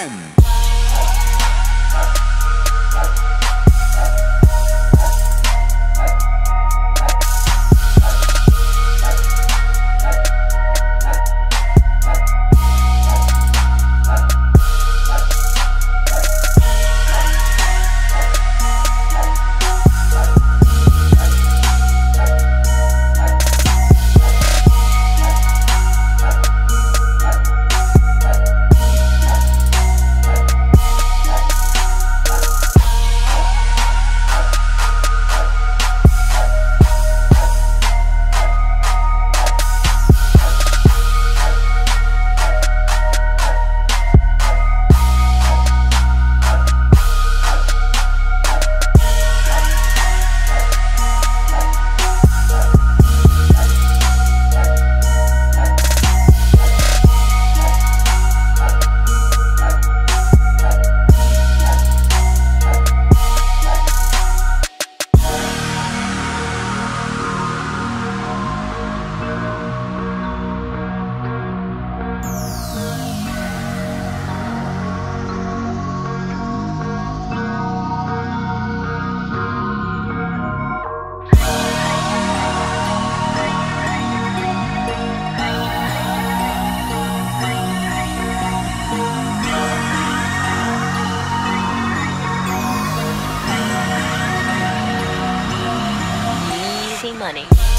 Japan. money.